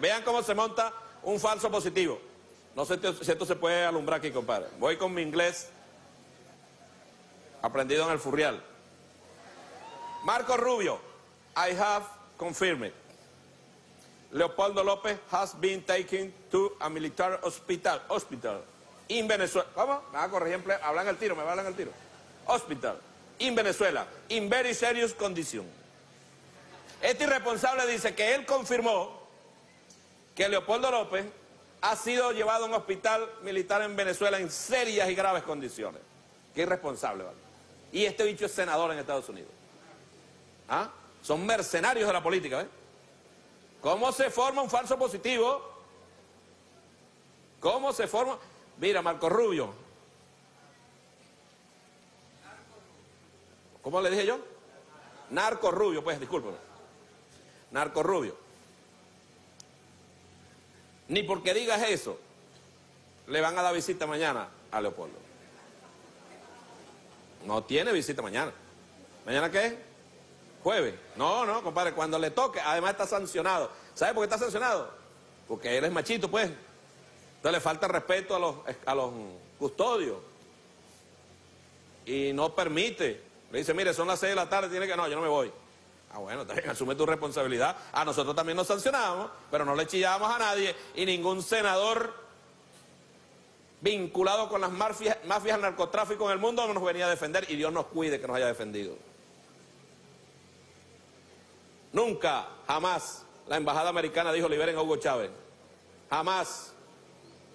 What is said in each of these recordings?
Vean cómo se monta un falso positivo. No sé si esto se puede alumbrar aquí, compadre. Voy con mi inglés aprendido en el furrial. Marco Rubio, I have confirmed. Leopoldo López has been taken to a military hospital, hospital in Venezuela. ¿Cómo? Me va a corregir, hablan el tiro, me hablan el tiro. Hospital, in Venezuela, in very serious condition. Este irresponsable dice que él confirmó que Leopoldo López ha sido llevado a un hospital militar en Venezuela en serias y graves condiciones. Qué irresponsable, ¿vale? Y este bicho es senador en Estados Unidos. ¿Ah? Son mercenarios de la política, ¿eh? ¿Cómo se forma un falso positivo? ¿Cómo se forma? Mira, Marco Rubio. ¿Cómo le dije yo? Narco Rubio, pues, discúlpeme. Narco Rubio. Ni porque digas eso, le van a dar visita mañana a Leopoldo. No tiene visita mañana. ¿Mañana qué es? Jueves. No, no, compadre, cuando le toque, además está sancionado. ¿Sabe por qué está sancionado? Porque él es machito, pues. Entonces le falta respeto a los, a los custodios. Y no permite. Le dice, mire, son las seis de la tarde, tiene que... No, yo no me voy. Ah, bueno, también asume tu responsabilidad. A nosotros también nos sancionamos, pero no le chillábamos a nadie y ningún senador vinculado con las mafias, del narcotráfico en el mundo no nos venía a defender y Dios nos cuide que nos haya defendido. Nunca, jamás, la embajada americana dijo liberen a Hugo Chávez. Jamás.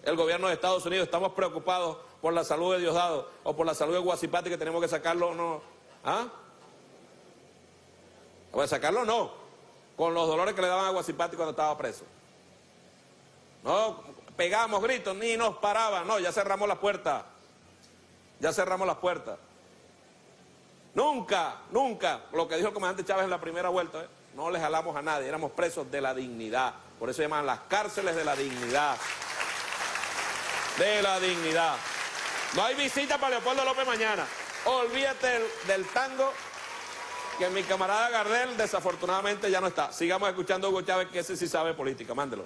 El gobierno de Estados Unidos estamos preocupados por la salud de Diosdado o por la salud de Guasipati que tenemos que sacarlo. No. ¿Ah? A sacarlo no, con los dolores que le daban a Guasipati cuando estaba preso. No, pegamos gritos, ni nos paraban, no, ya cerramos la puerta. Ya cerramos las puertas. Nunca, nunca, lo que dijo el comandante Chávez en la primera vuelta, ¿eh? no le jalamos a nadie, éramos presos de la dignidad. Por eso se llaman las cárceles de la dignidad. De la dignidad. No hay visita para Leopoldo López mañana. Olvídate del tango que mi camarada Gardel desafortunadamente ya no está. Sigamos escuchando a Hugo Chávez, que ese sí sabe política. Mándelo.